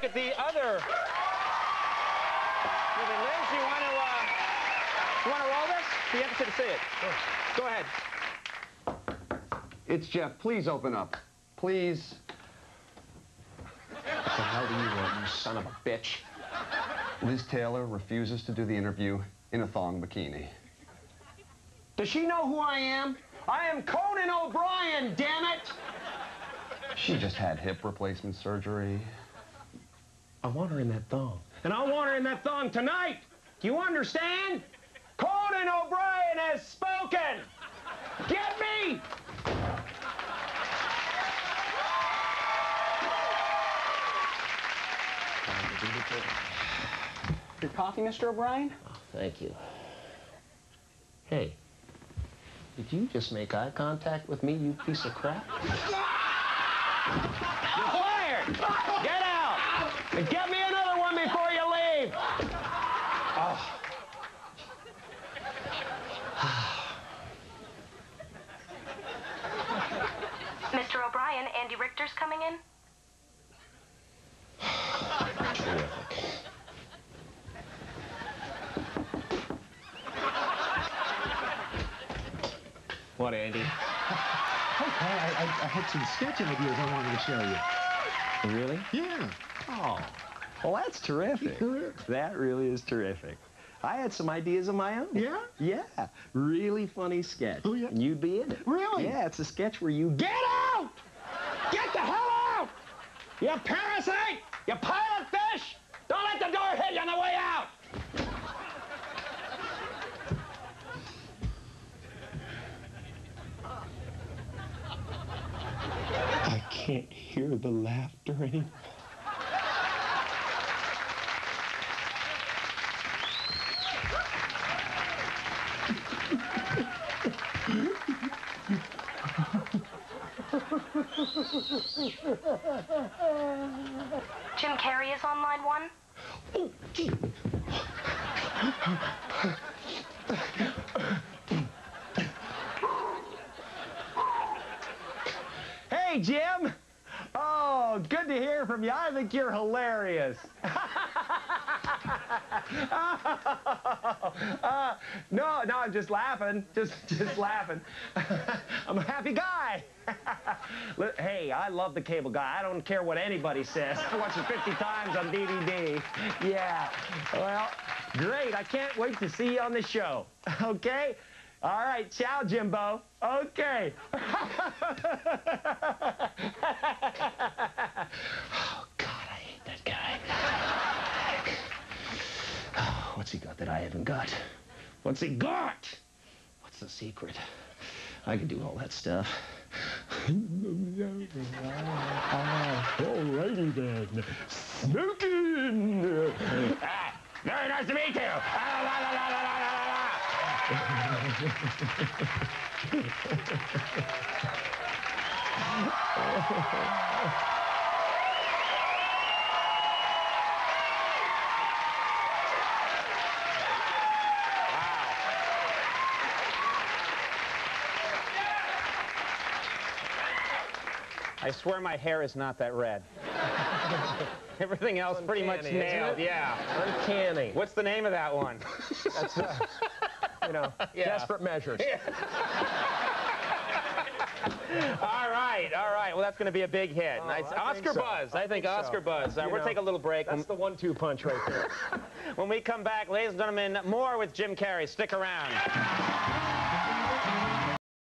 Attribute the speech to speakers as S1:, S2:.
S1: look at the other. Movie. Liz, you want to, uh, you want to roll this? Be interested to see it. Go ahead.
S2: It's Jeff. Please open up. Please.
S1: What the hell do you want, you son of a bitch?
S2: Liz Taylor refuses to do the interview in a thong bikini.
S3: Does she know who I am? I am Conan O'Brien, damn it!
S2: She just had hip replacement surgery.
S3: I want her in that thong. And I want her in that thong tonight! Do you understand? Conan O'Brien has spoken! Get me!
S1: Your coffee, Mr. O'Brien?
S3: Thank you. Hey, did you just make eye contact with me, you piece of crap? You're fired! Get out! And get me another one before you leave! Oh.
S4: Mr. O'Brien, Andy Richter's coming in.
S3: Terrific. What, Andy?
S5: Okay, I, I, I had some sketch ideas I wanted to show you.
S3: Really?
S5: Yeah.
S3: Oh, well, that's terrific. that really is terrific. I had some ideas of my own.
S5: Yeah?
S3: Yeah. Really funny sketch.
S5: Oh, yeah?
S3: And you'd be in it.
S5: Really?
S3: Yeah, it's a sketch where you
S5: Get out! Get the hell out! You parasite! You pilot fish! Don't let the door hit you on the way out!
S3: I can't hear the laughter anymore.
S4: Jim Carrey is on line one.
S3: Oh, hey, Jim. Oh, good to hear from you. I think you're hilarious. Uh, no, no, I'm just laughing. Just, just laughing. I'm a happy guy. Hey, I love the cable guy. I don't care what anybody says. I watched it 50 times on DVD. Yeah. Well, great. I can't wait to see you on the show. Okay? All right. Ciao, Jimbo. Okay. oh, God, I hate that guy. Oh, what's he got that I haven't got? What's he got? What's the secret? I can do all that stuff. Alrighty then. Smoking! Ah, very nice to meet you!
S1: I swear my hair is not that red. Everything else pretty much nailed. Yeah.
S3: Uncanny.
S1: What's the name of that one?
S3: That's, uh, you know,
S1: Yeah.
S3: desperate measures.
S1: all right, all right. Well, that's going to be a big hit.
S3: Oh,
S1: nice. Oscar
S3: so.
S1: buzz. I,
S3: I
S1: think,
S3: think so.
S1: Oscar buzz. Uh, we'll
S3: know,
S1: take a little break.
S3: That's the one-two punch right there.
S1: When we come back, ladies and gentlemen, more with Jim Carrey. Stick around.